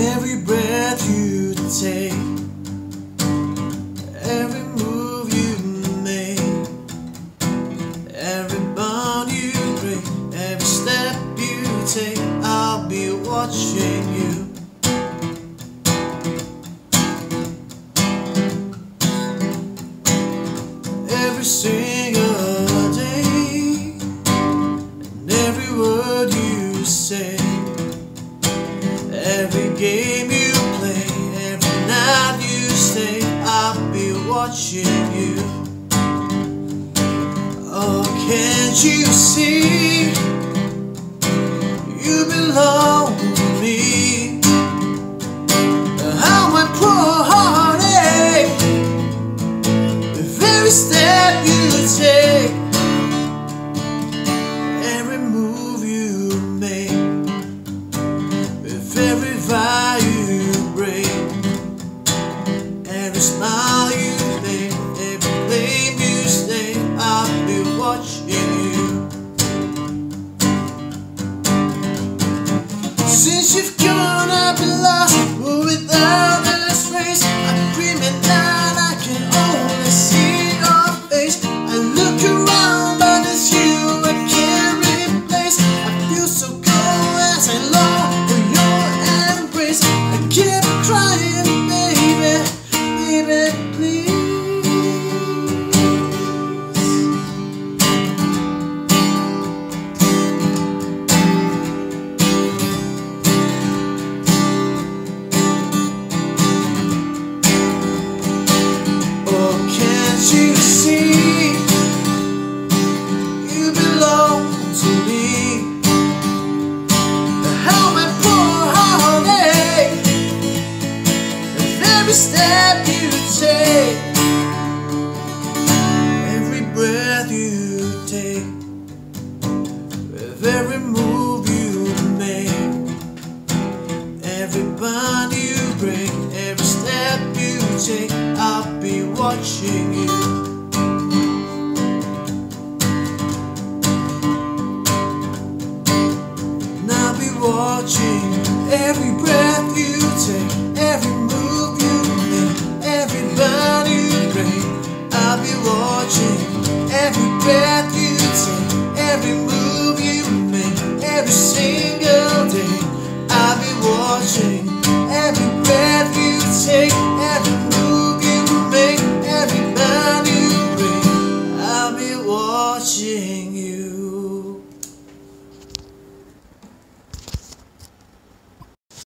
every breath you take, every move you make, every bond you break, every step you take, I'll be watching you. Every single game you play, every night you stay, I'll be watching you. Oh, can't you see? You belong to me. How my poor heart ache with every step you take, every smile you make, every you stay, I'll be watching you see? You belong to me. Every step you take, every breath you take, with every watching you. Watching every breath you.